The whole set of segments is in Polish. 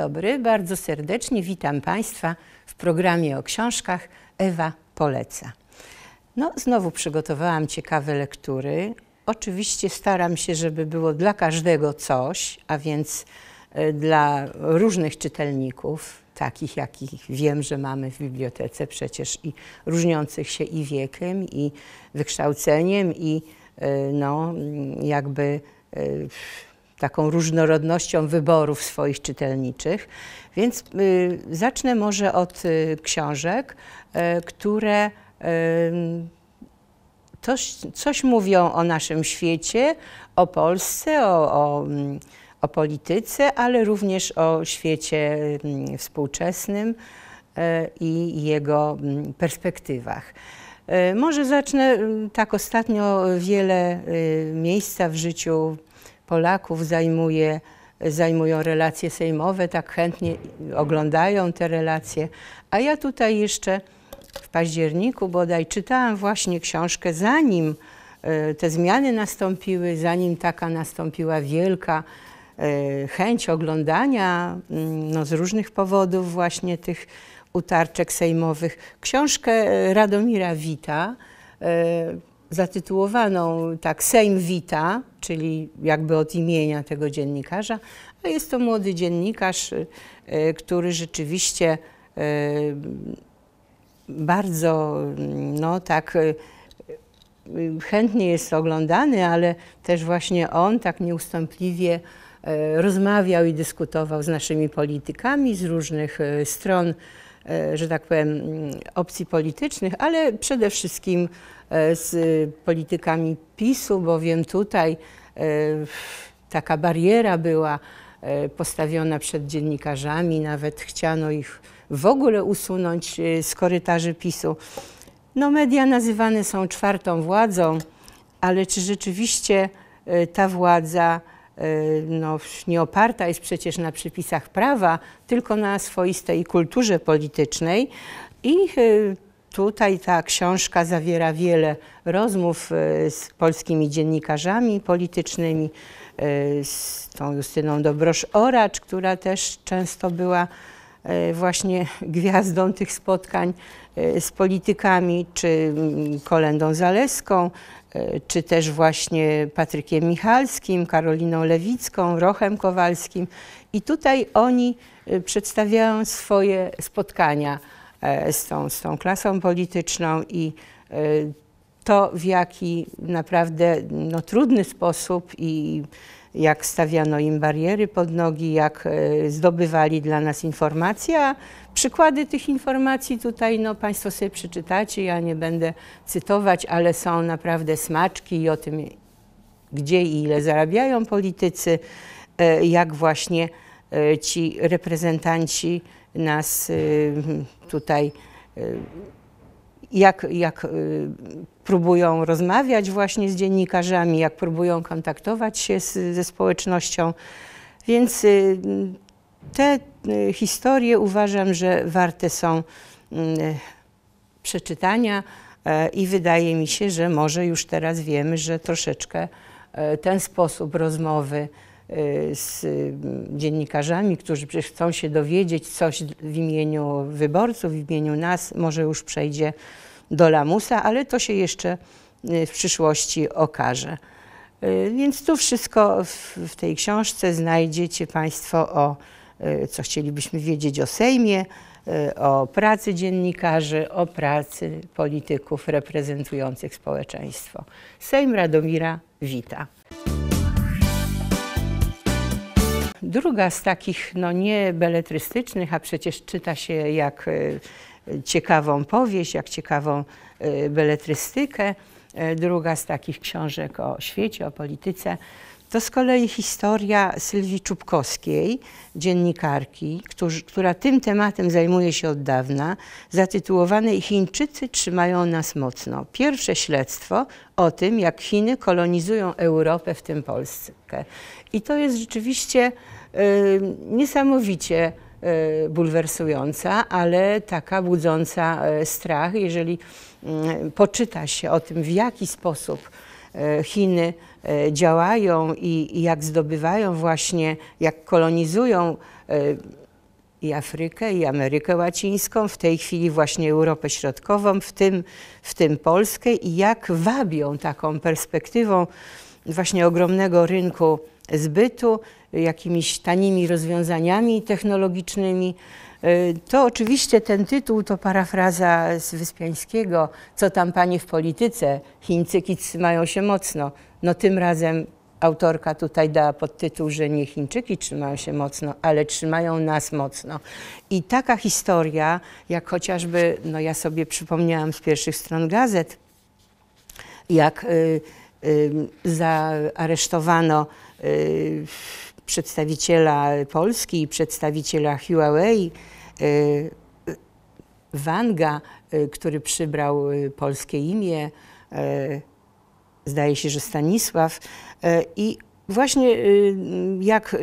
Dobry, bardzo serdecznie witam Państwa w programie o książkach Ewa Poleca. No, znowu przygotowałam ciekawe lektury. Oczywiście staram się, żeby było dla każdego coś, a więc e, dla różnych czytelników, takich jakich wiem, że mamy w bibliotece przecież i różniących się i wiekiem, i wykształceniem, i e, no, jakby e, taką różnorodnością wyborów swoich czytelniczych. Więc y, zacznę może od y, książek, y, które y, coś, coś mówią o naszym świecie, o Polsce, o, o, o polityce, ale również o świecie mm, współczesnym y, i jego mm, perspektywach. Y, może zacznę tak ostatnio wiele miejsca w życiu Polaków zajmuje, zajmują relacje sejmowe, tak chętnie oglądają te relacje. A ja tutaj jeszcze w październiku bodaj czytałam właśnie książkę, zanim e, te zmiany nastąpiły, zanim taka nastąpiła wielka e, chęć oglądania mm, no, z różnych powodów właśnie tych utarczek sejmowych. Książkę e, Radomira Wita, zatytułowaną tak Sejm Wita, czyli jakby od imienia tego dziennikarza, a jest to młody dziennikarz, y, który rzeczywiście y, bardzo no tak y, chętnie jest oglądany, ale też właśnie on tak nieustępliwie rozmawiał i dyskutował z naszymi politykami z różnych stron, że tak powiem, opcji politycznych, ale przede wszystkim z politykami PiSu, bowiem tutaj e, taka bariera była e, postawiona przed dziennikarzami, nawet chciano ich w ogóle usunąć z korytarzy PiSu. No, media nazywane są czwartą władzą, ale czy rzeczywiście ta władza no, nie oparta jest przecież na przepisach prawa, tylko na swoistej kulturze politycznej i Tutaj ta książka zawiera wiele rozmów e, z polskimi dziennikarzami politycznymi, e, z tą Justyną Dobrosz-Oracz, która też często była e, właśnie gwiazdą tych spotkań z politykami, czy mm, Kolendą Zaleską, czy też właśnie Patrykiem Michalskim, Karoliną Lewicką, Rochem Kowalskim. I tutaj oni przedstawiają swoje spotkania z tą, z tą klasą polityczną i e, to, w jaki naprawdę no, trudny sposób i jak stawiano im bariery pod nogi, jak e, zdobywali dla nas informacje, a przykłady tych informacji tutaj no, Państwo sobie przeczytacie, ja nie będę cytować, ale są naprawdę smaczki i o tym, gdzie i ile zarabiają politycy, jak właśnie ci reprezentanci nas y, tutaj y, jak, jak y, próbują rozmawiać właśnie z dziennikarzami, jak próbują kontaktować się z, ze społecznością. Więc te historie uważam, że warte są przeczytania e, i wydaje mi się, że może już teraz wiemy, że troszeczkę e, ten sposób rozmowy z dziennikarzami, którzy chcą się dowiedzieć coś w imieniu wyborców, w imieniu nas, może już przejdzie do lamusa, ale to się jeszcze y, w przyszłości okaże. Y, więc tu wszystko w, w tej książce znajdziecie Państwo o, co chcielibyśmy wiedzieć o Sejmie, o pracy dziennikarzy, o pracy polityków reprezentujących społeczeństwo. Sejm Radomira wita. Druga z takich, no nie beletrystycznych, a przecież czyta się jak e, ciekawą powieść, jak ciekawą e, beletrystykę. E, druga z takich książek o świecie, o polityce, to z kolei historia Sylwii Czubkowskiej, dziennikarki, która tym tematem zajmuje się od dawna, zatytułowanej Chińczycy trzymają nas mocno. Pierwsze śledztwo o tym, jak Chiny kolonizują Europę, w tym Polskę. I to jest rzeczywiście y, niesamowicie y, bulwersująca, ale taka budząca y, strach, jeżeli y, poczyta się o tym, w jaki sposób Chiny działają i, jak zdobywają właśnie, jak kolonizują i Afrykę, i Amerykę Łacińską, w tej chwili właśnie Europę Środkową, w tym, w tym Polskę i jak wabią taką perspektywą właśnie ogromnego rynku zbytu, jakimiś tanimi rozwiązaniami technologicznymi. Y, to oczywiście ten tytuł to parafraza z Wyspiańskiego, co tam panie w polityce, Chińczyki trzymają się mocno. No tym razem autorka tutaj dała podtytuł, że nie Chińczyki trzymają się mocno, ale trzymają nas mocno. I taka historia, jak chociażby, no ja sobie przypomniałam z pierwszych stron gazet, jak y, y, zaaresztowano przedstawiciela Polski i przedstawiciela Huawei, y, Wanga, y, który przybrał y, polskie imię, zdaje się, że Stanisław. I właśnie jak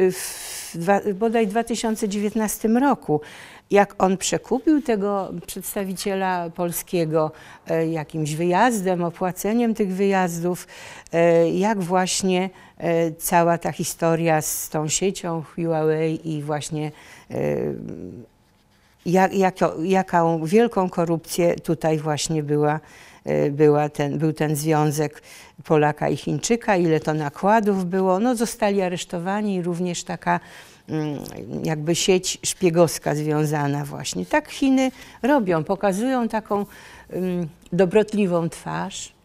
w bodaj 2019 roku, jak on przekupił tego przedstawiciela polskiego jakimś wyjazdem, opłaceniem tych wyjazdów, jak właśnie E, cała ta historia z tą siecią Huawei i właśnie e, jak, jak, jaką wielką korupcję tutaj właśnie była, e, była ten, był ten związek Polaka i Chińczyka, ile to nakładów było. No, zostali aresztowani i również taka mm, jakby sieć szpiegowska związana właśnie. Tak Chiny robią, pokazują taką um, dobrotliwą twarz,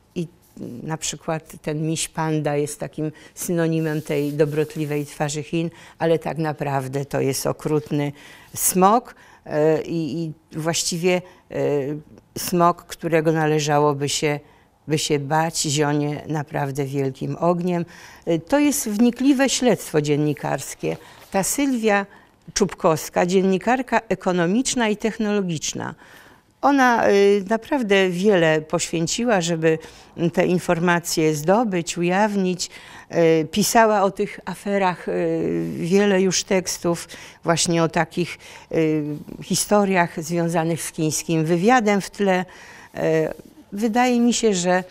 na przykład ten miś panda jest takim synonimem tej dobrotliwej twarzy Chin, ale tak naprawdę to jest okrutny smok e, i, i właściwie e, smok, którego należałoby się by się bać, zionie naprawdę wielkim ogniem. E, to jest wnikliwe śledztwo dziennikarskie. Ta Sylwia Czubkowska, dziennikarka ekonomiczna i technologiczna, ona y, naprawdę wiele poświęciła, żeby te informacje zdobyć, ujawnić. Y, pisała o tych aferach y, wiele już tekstów, właśnie o takich historiach związanych z chińskim wywiadem w tle. Wydaje mi się, że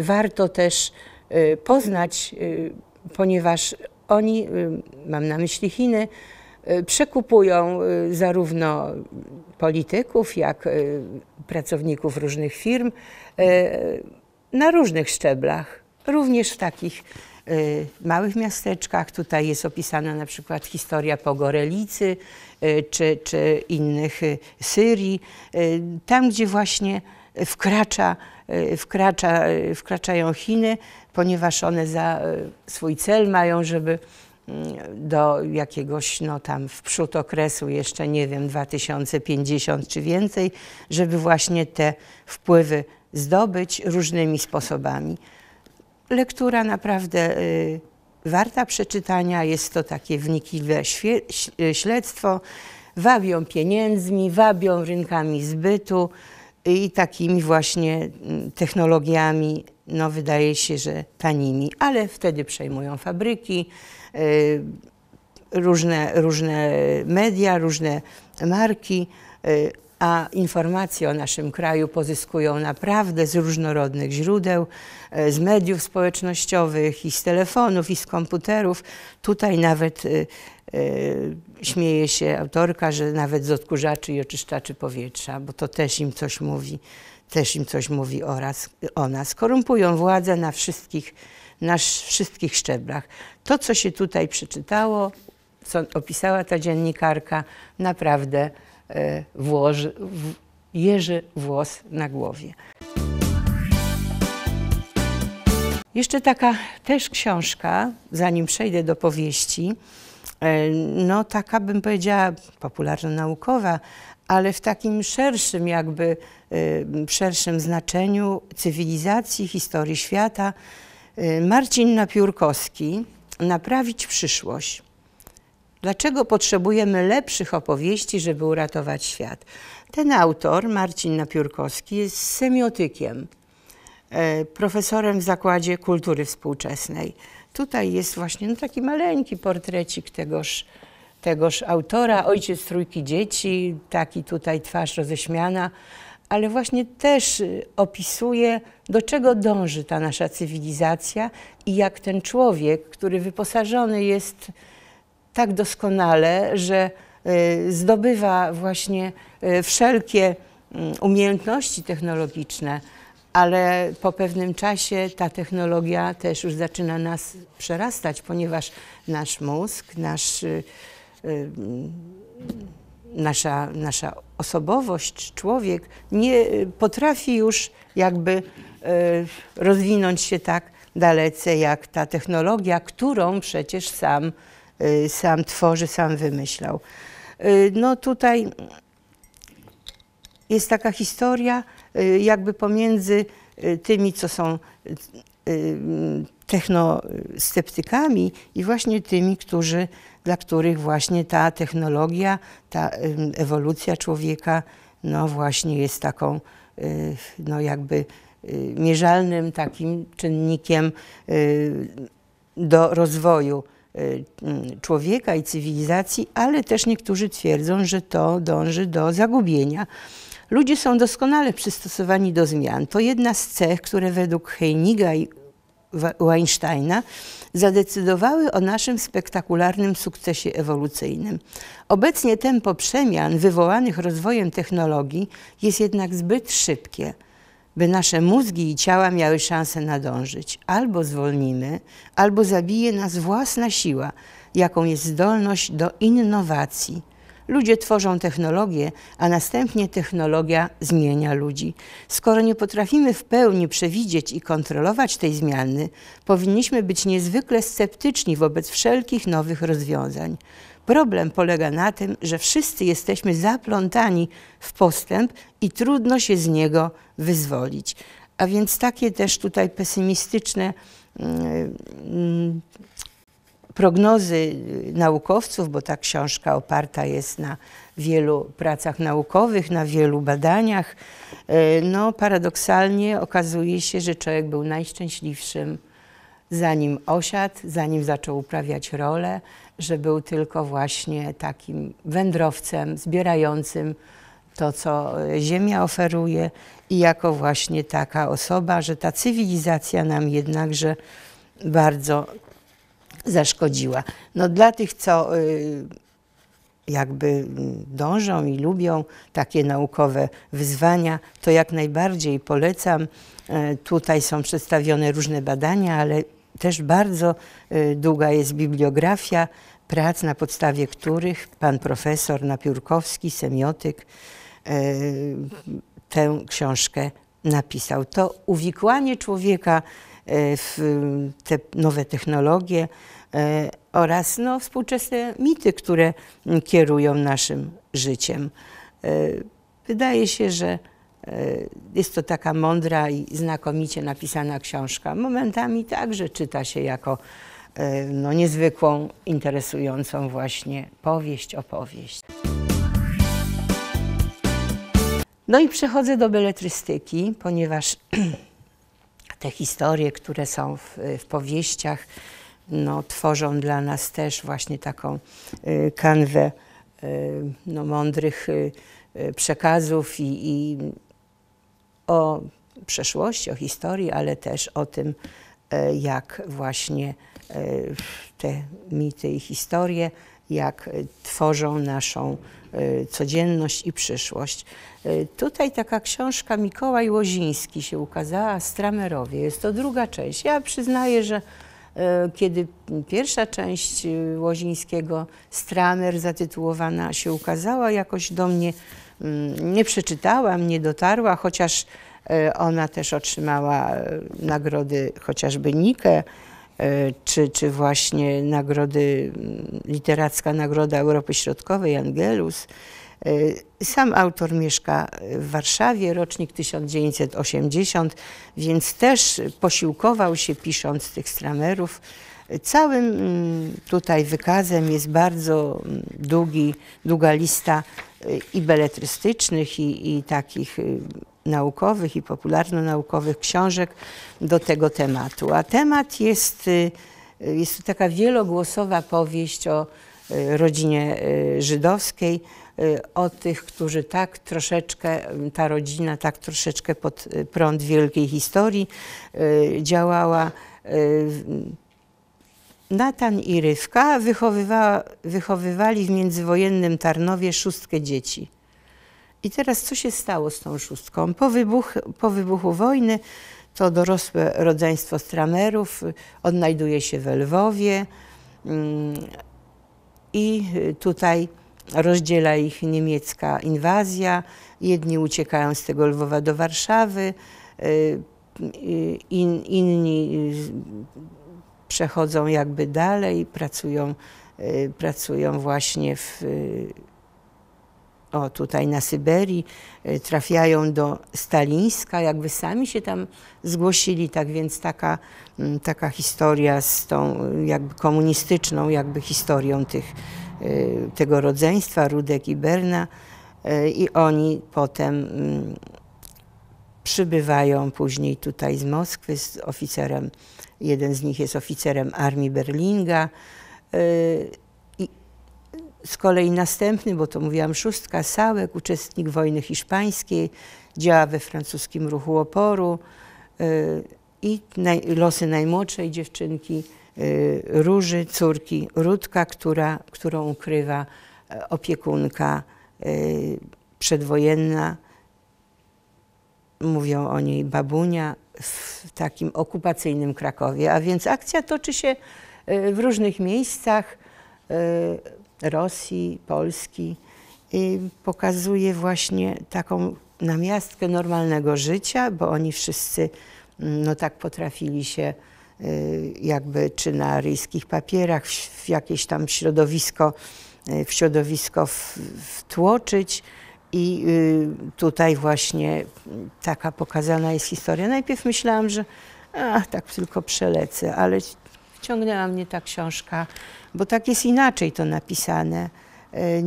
warto też poznać, ponieważ oni, mam na myśli Chiny, przekupują y, zarówno polityków, jak y, pracowników różnych firm na różnych szczeblach, również w takich małych miasteczkach. Tutaj jest opisana na przykład historia Pogorelicy czy, czy innych Syrii, tam gdzie właśnie wkracza, wkracza, wkraczają Chiny, ponieważ one za swój cel mają, żeby do jakiegoś, no tam w przód okresu, jeszcze nie wiem, 2050 czy więcej, żeby właśnie te wpływy zdobyć różnymi sposobami. Lektura naprawdę y, warta przeczytania, jest to takie wnikliwe śledztwo, wabią pieniędzmi, wabią rynkami zbytu i takimi właśnie mm, technologiami, no wydaje się, że tanimi, ale wtedy przejmują fabryki, Y, różne, różne media, różne marki, y, a informacje o naszym kraju pozyskują naprawdę z różnorodnych źródeł, y, z mediów społecznościowych, i z telefonów, i z komputerów. Tutaj nawet śmieje się autorka, że nawet z odkurzaczy i oczyszczaczy powietrza, bo to też im coś mówi, też im coś mówi o, raz, o nas. Korumpują władzę na wszystkich na wszystkich szczeblach. To, co się tutaj przeczytało, co opisała ta dziennikarka, naprawdę e, włoży, w, jeży włos na głowie. Jeszcze taka też książka, zanim przejdę do powieści, e, no taka bym powiedziała popularno-naukowa, ale w takim szerszym jakby, e, szerszym znaczeniu cywilizacji, historii świata, Marcin Napiórkowski Naprawić przyszłość. Dlaczego potrzebujemy lepszych opowieści, żeby uratować świat? Ten autor, Marcin Napiórkowski, jest semiotykiem, y, profesorem w Zakładzie Kultury Współczesnej. Tutaj jest właśnie no, taki maleńki portrecik tegoż, tegoż autora, ojciec trójki dzieci, taki tutaj twarz roześmiana, ale właśnie też y, opisuje, do czego dąży ta nasza cywilizacja i jak ten człowiek, który wyposażony jest tak doskonale, że zdobywa właśnie wszelkie mm, umiejętności technologiczne, ale po pewnym czasie ta technologia też już zaczyna nas przerastać, ponieważ nasz mózg, nasz, nasza, nasza osobowość, człowiek nie potrafi już jakby rozwinąć się tak dalece jak ta technologia, którą przecież sam, y, sam tworzy, sam wymyślał. Y, no tutaj jest taka historia y, jakby pomiędzy tymi, co są technosceptykami i właśnie tymi, którzy, dla których właśnie ta technologia, ta ewolucja człowieka, no właśnie jest taką, no jakby Y, mierzalnym takim czynnikiem y, do rozwoju y, człowieka i cywilizacji, ale też niektórzy twierdzą, że to dąży do zagubienia. Ludzie są doskonale przystosowani do zmian. To jedna z cech, które według Heiniga i Weinsteina zadecydowały o naszym spektakularnym sukcesie ewolucyjnym. Obecnie tempo przemian wywołanych rozwojem technologii jest jednak zbyt szybkie by nasze mózgi i ciała miały szansę nadążyć. Albo zwolnimy, albo zabije nas własna siła, jaką jest zdolność do innowacji. Ludzie tworzą technologię, a następnie technologia zmienia ludzi. Skoro nie potrafimy w pełni przewidzieć i kontrolować tej zmiany, powinniśmy być niezwykle sceptyczni wobec wszelkich nowych rozwiązań. Problem polega na tym, że wszyscy jesteśmy zaplątani w postęp i trudno się z niego wyzwolić. A więc takie też tutaj pesymistyczne mm, mm, prognozy naukowców, bo ta książka oparta jest na wielu pracach naukowych, na wielu badaniach, e, no paradoksalnie okazuje się, że człowiek był najszczęśliwszym zanim osiadł, zanim zaczął uprawiać rolę, że był tylko właśnie takim wędrowcem, zbierającym to, co Ziemia oferuje i jako właśnie taka osoba, że ta cywilizacja nam jednakże bardzo zaszkodziła. No dla tych, co y, jakby dążą i lubią takie naukowe wyzwania, to jak najbardziej polecam. E, tutaj są przedstawione różne badania, ale też bardzo y, długa jest bibliografia prac, na podstawie których pan profesor Napiórkowski, semiotyk, y, tę książkę napisał. To uwikłanie człowieka te nowe technologie oraz no, współczesne mity, które kierują naszym życiem. Wydaje się, że E, jest to taka mądra i znakomicie napisana książka. Momentami także czyta się jako e, no, niezwykłą, interesującą właśnie powieść, opowieść. No i przechodzę do beletrystyki, ponieważ te historie, które są w, w powieściach, no, tworzą dla nas też właśnie taką y, kanwę y, no, mądrych y, przekazów i, i o przeszłości, o historii, ale też o tym, e, jak właśnie e, te mity i historie, jak tworzą naszą e, codzienność i przyszłość. Tutaj taka książka Mikołaj Łoziński się ukazała, Stramerowie. Jest to druga część. Ja przyznaję, że kiedy pierwsza część Łozińskiego, Stramer zatytułowana się ukazała, jakoś do mnie Mm, nie przeczytałam, nie dotarła, chociaż e, ona też otrzymała e, nagrody chociażby Nike, e, czy, czy właśnie nagrody, mm, literacka Nagroda Europy Środkowej, Angelus. Sam autor mieszka w Warszawie, rocznik 1980, więc też posiłkował się pisząc tych stramerów. Całym mm, tutaj wykazem jest bardzo długi, długa lista i beletrystycznych, i, i takich y, naukowych i popularno-naukowych książek do tego tematu. A temat jest, y, jest to taka wielogłosowa powieść o y, rodzinie żydowskiej, o tych, którzy tak troszeczkę, ta rodzina tak troszeczkę pod prąd wielkiej historii działała Natan i Rywka wychowywali w międzywojennym Tarnowie szóstkę dzieci. I teraz co się stało z tą szóstką? Po, wybuch, po wybuchu wojny to dorosłe rodzeństwo Stramerów odnajduje się w Lwowie mm, i tutaj rozdziela ich niemiecka inwazja. Jedni uciekają z tego Lwowa do Warszawy, y, in, inni przechodzą jakby dalej, pracują, y, pracują właśnie w, y, o, tutaj na Syberii, y, trafiają do Stalińska, jakby sami się tam zgłosili, tak więc taka, mm, taka historia z tą jakby komunistyczną jakby historią tych, tego rodzeństwa, Rudek i Berna i oni potem mm, przybywają później tutaj z Moskwy z oficerem Jeden z nich jest oficerem armii Berlinga. Y, z kolei następny, bo to mówiłam szóstka, Sałek, uczestnik wojny hiszpańskiej, działa we francuskim ruchu oporu y, i losy najmłodszej dziewczynki y, Róży, córki Rudka, która, którą ukrywa e, opiekunka przedwojenna, mówią o niej babunia, w takim okupacyjnym Krakowie. A więc akcja toczy się w różnych miejscach Rosji, Polski i pokazuje właśnie taką namiastkę normalnego życia, bo oni wszyscy mm, no tak potrafili się e, jakby czy na ryjskich papierach w jakieś tam środowisko, w środowisko wtłoczyć. I y, tutaj właśnie taka pokazana jest historia. Najpierw myślałam, że ach, tak tylko przelecę, ale wciągnęła mnie ta książka, bo tak jest inaczej to napisane. Y,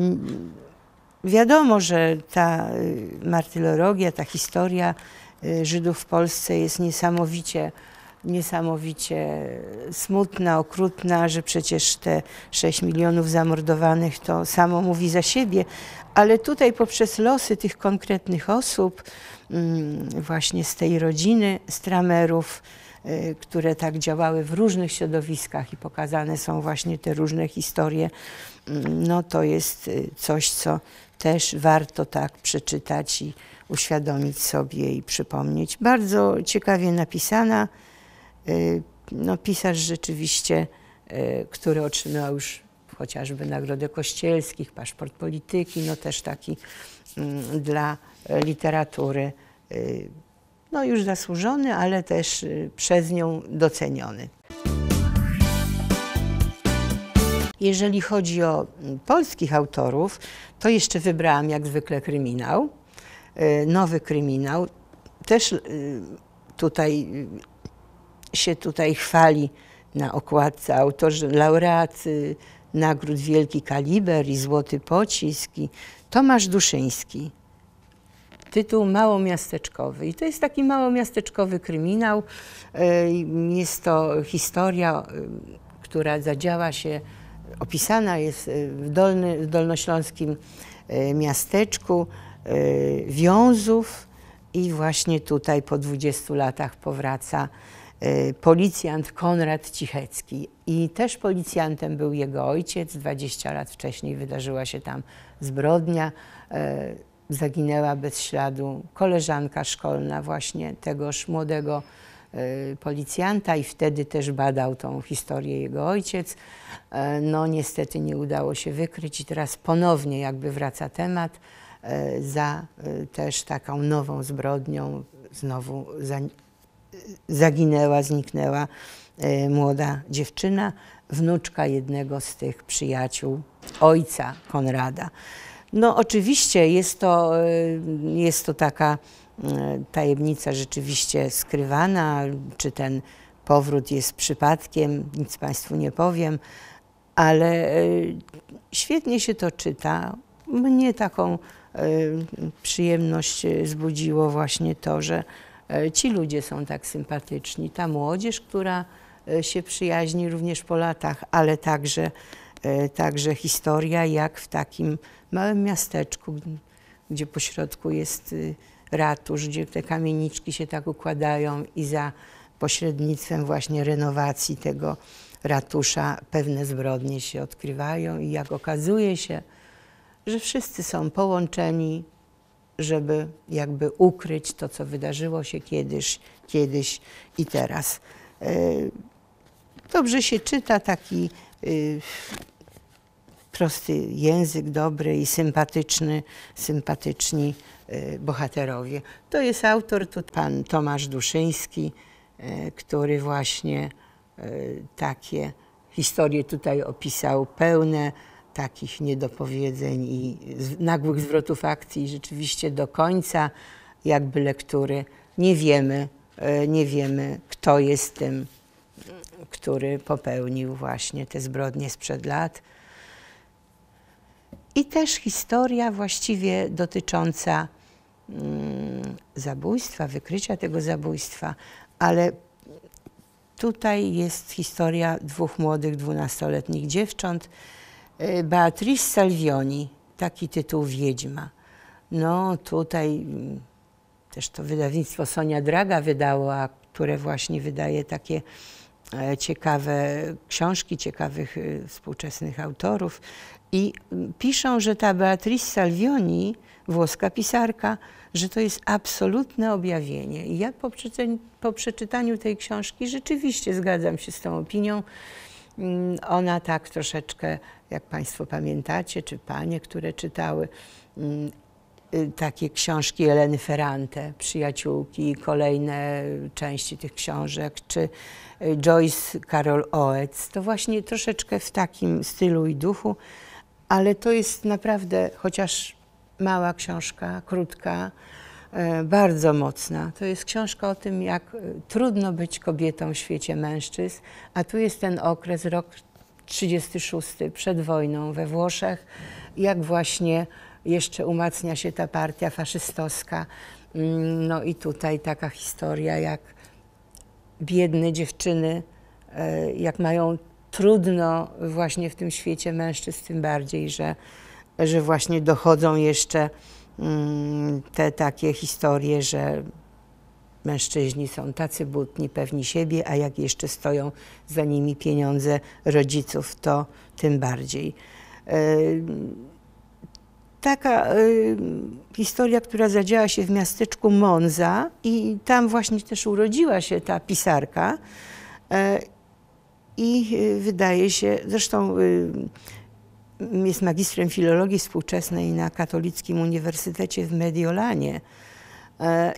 wiadomo, że ta y, martyrologia, ta historia Żydów w Polsce jest niesamowicie niesamowicie smutna, okrutna, że przecież te 6 milionów zamordowanych to samo mówi za siebie, ale tutaj poprzez losy tych konkretnych osób, mm, właśnie z tej rodziny Stramerów, y, które tak działały w różnych środowiskach i pokazane są właśnie te różne historie, mm, no to jest y, coś, co też warto tak przeczytać i uświadomić sobie i przypomnieć. Bardzo ciekawie napisana. Y, no, pisarz rzeczywiście, który otrzymał już chociażby Nagrodę Kościelskich, Paszport Polityki, no też taki mm, dla literatury y, no już zasłużony, ale też y, przez nią doceniony. Jeżeli chodzi o mm, polskich autorów, to jeszcze wybrałam jak zwykle kryminał, y, nowy kryminał. Też tutaj się tutaj chwali na okładce autor, laureat nagród Wielki Kaliber i Złoty Pocisk i Tomasz Duszyński. Tytuł małomiasteczkowy. I to jest taki małomiasteczkowy kryminał. E, jest to historia, e, która zadziała się, opisana jest w, dolny, w dolnośląskim e, miasteczku Wiązów i właśnie tutaj po 20 latach powraca policjant Konrad Cichecki. I też policjantem był jego ojciec. 20 lat wcześniej wydarzyła się tam zbrodnia. Y, zaginęła bez śladu koleżanka szkolna właśnie tegoż młodego y, policjanta i wtedy też badał tą historię jego ojciec. No niestety nie udało się wykryć i teraz ponownie jakby wraca temat za też taką nową zbrodnią, znowu za zaginęła, zniknęła młoda dziewczyna, wnuczka jednego z tych przyjaciół ojca Konrada. No oczywiście jest to, e, jest to taka e, tajemnica rzeczywiście skrywana, czy ten powrót jest przypadkiem, nic Państwu nie powiem, ale świetnie się to czyta. Mnie taką przyjemność zbudziło właśnie to, że ci ludzie są tak sympatyczni. Ta młodzież, która się przyjaźni również po latach, ale także, także historia, jak w takim małym miasteczku, gdzie po środku jest ratusz, gdzie te kamieniczki się tak układają i za pośrednictwem właśnie renowacji tego ratusza pewne zbrodnie się odkrywają i jak okazuje się, że wszyscy są połączeni, żeby jakby ukryć to, co wydarzyło się kiedyś, kiedyś i teraz. E, dobrze się czyta taki y, prosty język, dobry i sympatyczny, sympatyczni y, bohaterowie. To jest autor, to pan Tomasz Duszyński, y, który właśnie takie historie tutaj opisał, pełne takich niedopowiedzeń i nagłych zwrotów akcji. Rzeczywiście do końca jakby lektury nie wiemy, nie wiemy kto jest tym który popełnił właśnie te zbrodnie sprzed lat. I też historia właściwie dotycząca mm, zabójstwa, wykrycia tego zabójstwa, ale tutaj jest historia dwóch młodych, dwunastoletnich dziewcząt. Y, Beatrice Salvioni, taki tytuł Wiedźma. No tutaj mm, też to wydawnictwo Sonia Draga wydało, które właśnie wydaje takie E, ciekawe książki ciekawych e, współczesnych autorów i piszą, że ta Beatrice Salvioni, włoska pisarka, że to jest absolutne objawienie. I ja po, przeczytaniu, po przeczytaniu tej książki rzeczywiście zgadzam się z tą opinią. Mm, ona tak troszeczkę, jak Państwo pamiętacie, czy panie, które czytały, mm, y, takie książki Eleny Ferrante, Przyjaciółki, kolejne części tych książek, czy Joyce Carol Oates. To właśnie troszeczkę w takim stylu i duchu, ale to jest naprawdę, chociaż mała książka, krótka, e, bardzo mocna. To jest książka o tym, jak e, trudno być kobietą w świecie mężczyzn, a tu jest ten okres, rok 36 przed wojną we Włoszech, jak właśnie jeszcze umacnia się ta partia faszystowska. Mm, no i tutaj taka historia, jak biedne dziewczyny, e, jak mają trudno właśnie w tym świecie mężczyzn, tym bardziej, że, że właśnie dochodzą jeszcze mm, te takie historie, że mężczyźni są tacy butni, pewni siebie, a jak jeszcze stoją za nimi pieniądze rodziców, to tym bardziej. E, taka y, historia, która zadziała się w miasteczku Monza i tam właśnie też urodziła się ta pisarka. Y, I y, wydaje się, zresztą y, jest magistrem filologii współczesnej na Katolickim Uniwersytecie w Mediolanie.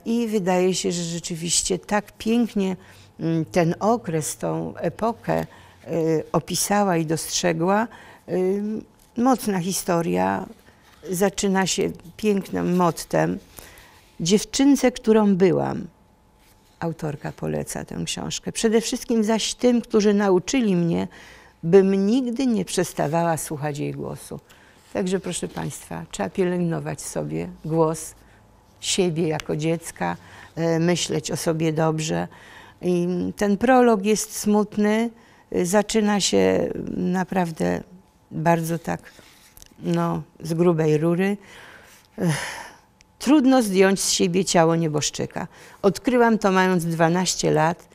I wydaje się, że rzeczywiście tak pięknie mm, ten okres, tą epokę opisała i dostrzegła. Mocna historia, zaczyna się pięknym mottem Dziewczynce, którą byłam. Autorka poleca tę książkę. Przede wszystkim zaś tym, którzy nauczyli mnie, bym nigdy nie przestawała słuchać jej głosu. Także proszę Państwa, trzeba pielęgnować sobie głos siebie jako dziecka, e, myśleć o sobie dobrze. I ten prolog jest smutny, e, zaczyna się naprawdę bardzo tak no, z grubej rury. Trudno zdjąć z siebie ciało nieboszczyka. Odkryłam to mając 12 lat,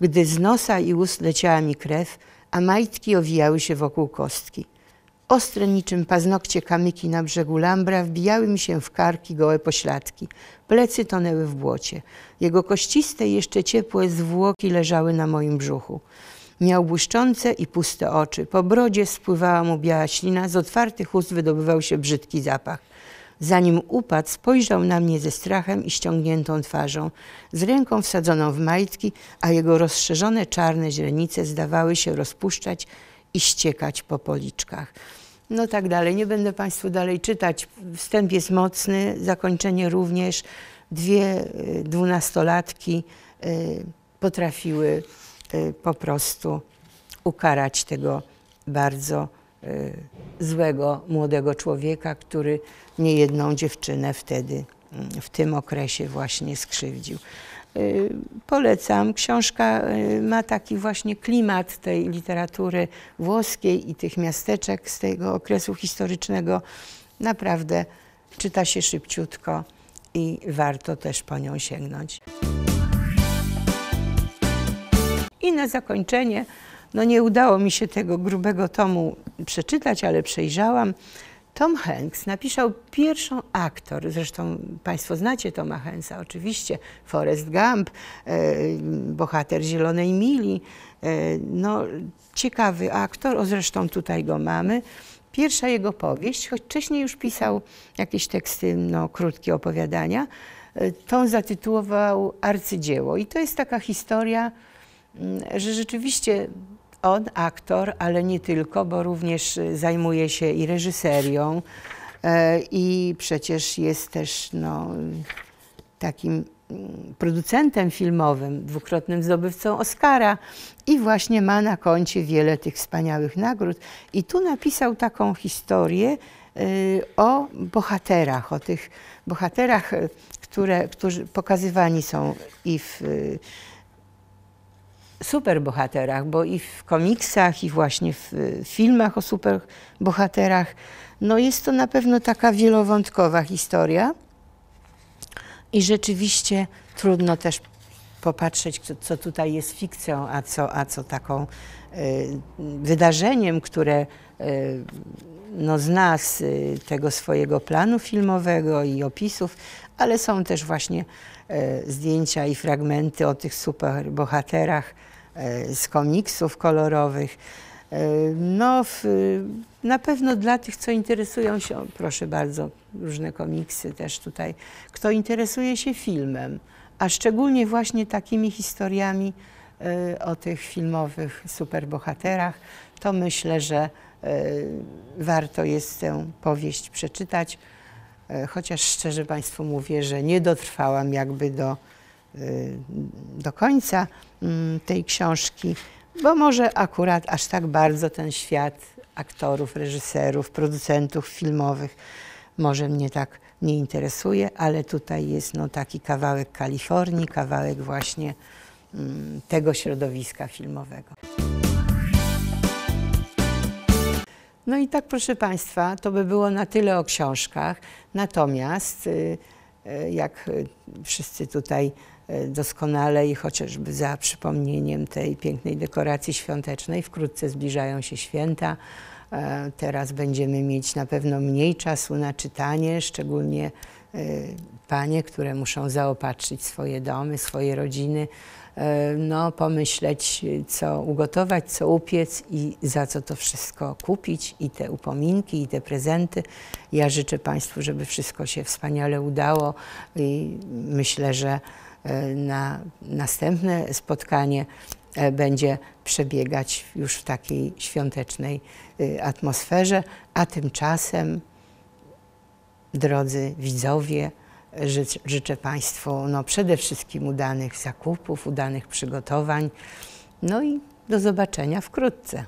gdy z nosa i ust leciała mi krew, a majtki owijały się wokół kostki. Ostre niczym paznokcie kamyki na brzegu Lambra wbijały mi się w karki gołe pośladki. Plecy tonęły w błocie. Jego kościste, jeszcze ciepłe zwłoki leżały na moim brzuchu. Miał błyszczące i puste oczy. Po brodzie spływała mu biała ślina, z otwartych ust wydobywał się brzydki zapach. Zanim upadł, spojrzał na mnie ze strachem i ściągniętą twarzą, z ręką wsadzoną w majtki, a jego rozszerzone czarne źrenice zdawały się rozpuszczać i ściekać po policzkach. No tak dalej. Nie będę Państwu dalej czytać. Wstęp jest mocny, zakończenie również. Dwie y, dwunastolatki y, potrafiły Y, po prostu ukarać tego bardzo złego młodego człowieka, który niejedną dziewczynę wtedy mm, w tym okresie właśnie skrzywdził. Y, polecam. Książka ma taki właśnie klimat tej literatury włoskiej i tych miasteczek z tego okresu historycznego. Naprawdę czyta się szybciutko i warto też po nią sięgnąć. I na zakończenie, no nie udało mi się tego grubego tomu przeczytać, ale przejrzałam. Tom Hanks napisał pierwszą aktor, zresztą Państwo znacie Toma Hanksa oczywiście, Forrest Gump, e, bohater Zielonej Mili, e, no ciekawy aktor, o zresztą tutaj go mamy. Pierwsza jego powieść, choć wcześniej już pisał jakieś teksty, no krótkie opowiadania, e, tą zatytułował Arcydzieło i to jest taka historia, mm, że rzeczywiście on, aktor, ale nie tylko, bo również zajmuje się i reżyserią e, i przecież jest też no, takim mm, producentem filmowym, dwukrotnym zdobywcą Oscara i właśnie ma na koncie wiele tych wspaniałych nagród. I tu napisał taką historię y, o bohaterach, o tych bohaterach, y, które, którzy pokazywani są i w superbohaterach, bo i w komiksach, i właśnie w filmach o superbohaterach, no jest to na pewno taka wielowątkowa historia. I rzeczywiście trudno też popatrzeć, co tutaj jest fikcją, a co, a co taką y, wydarzeniem, które y, no, z y, tego swojego planu filmowego i opisów, ale są też właśnie y, zdjęcia i fragmenty o tych superbohaterach y, z komiksów kolorowych. No, w, na pewno dla tych, co interesują się, proszę bardzo, różne komiksy też tutaj, kto interesuje się filmem, a szczególnie właśnie takimi historiami o tych filmowych superbohaterach, to myślę, że E, warto jest tę powieść przeczytać, e, chociaż szczerze Państwu mówię, że nie dotrwałam jakby do, e, do końca mm, tej książki, bo może akurat aż tak bardzo ten świat aktorów, reżyserów, producentów filmowych może mnie tak nie interesuje, ale tutaj jest no, taki kawałek Kalifornii, kawałek właśnie mm, tego środowiska filmowego. No i tak, proszę Państwa, to by było na tyle o książkach. Natomiast, y, y, jak wszyscy tutaj y, doskonale i chociażby za przypomnieniem tej pięknej dekoracji świątecznej, wkrótce zbliżają się święta. E, teraz będziemy mieć na pewno mniej czasu na czytanie, szczególnie panie, które muszą zaopatrzyć swoje domy, swoje rodziny no, pomyśleć, co ugotować, co upiec i za co to wszystko kupić, i te upominki, i te prezenty. Ja życzę Państwu, żeby wszystko się wspaniale udało i myślę, że e, na następne spotkanie e, będzie przebiegać już w takiej świątecznej atmosferze, a tymczasem, drodzy widzowie, Życzę Państwu no, przede wszystkim udanych zakupów, udanych przygotowań. No i do zobaczenia wkrótce.